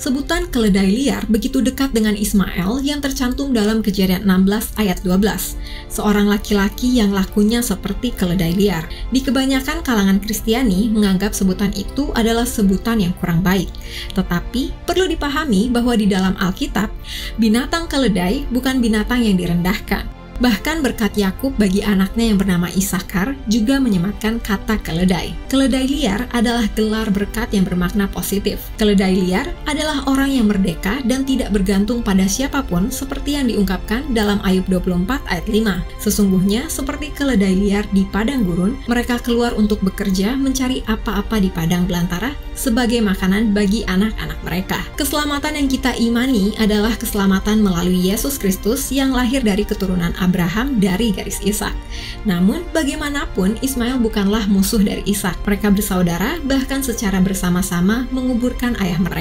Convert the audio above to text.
Sebutan keledai liar begitu dekat dengan Ismail yang tercantum dalam kejadian 16 ayat 12. Seorang laki-laki yang lakunya seperti keledai liar. Di kebanyakan kalangan Kristiani menganggap sebutan itu adalah sebutan yang kurang baik. Tetapi perlu dipahami bahwa di dalam Alkitab, binatang keledai bukan binatang yang direndahkan Bahkan berkat Yakub bagi anaknya yang bernama Isakar juga menyematkan kata keledai. Keledai liar adalah gelar berkat yang bermakna positif. Keledai liar adalah orang yang merdeka dan tidak bergantung pada siapa pun seperti yang diungkapkan dalam Ayub 24 ayat 5. Sesungguhnya seperti keledai liar di padang gurun, mereka keluar untuk bekerja mencari apa-apa di padang belantara sebagai makanan bagi anak-anak mereka. Keselamatan yang kita imani adalah keselamatan melalui Yesus Kristus yang lahir dari keturunan Abraham dari garis Ishak. Namun, bagaimanapun Ismail bukanlah musuh dari Ishak. Mereka bersaudara, bahkan secara bersama-sama menguburkan ayah mereka.